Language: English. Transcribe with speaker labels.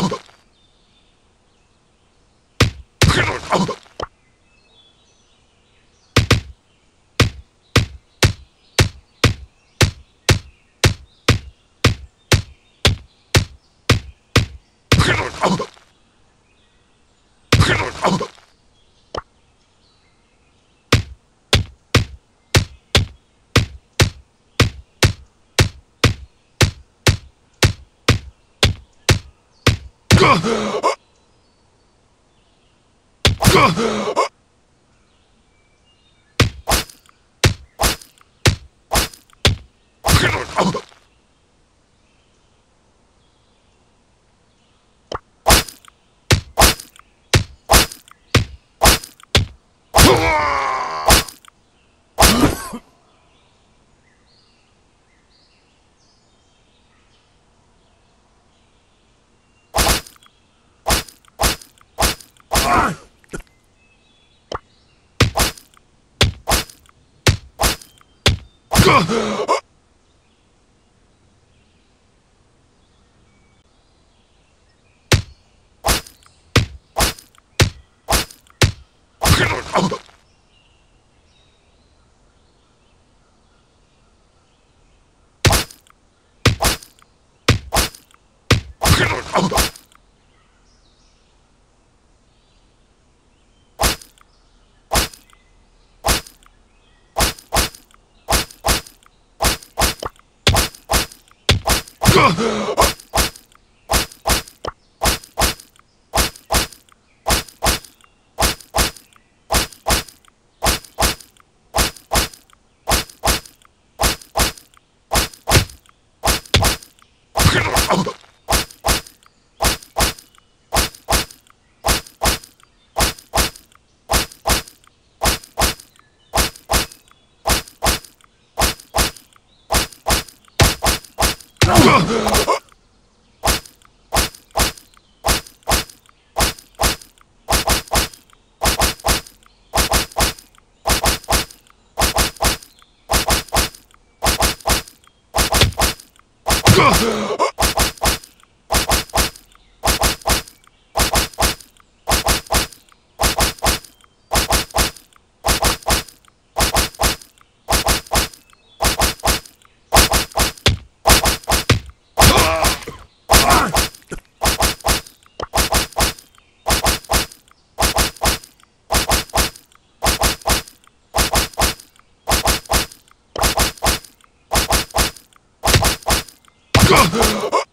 Speaker 1: Oh! Gah! Oh! Oh! Ugh! Go!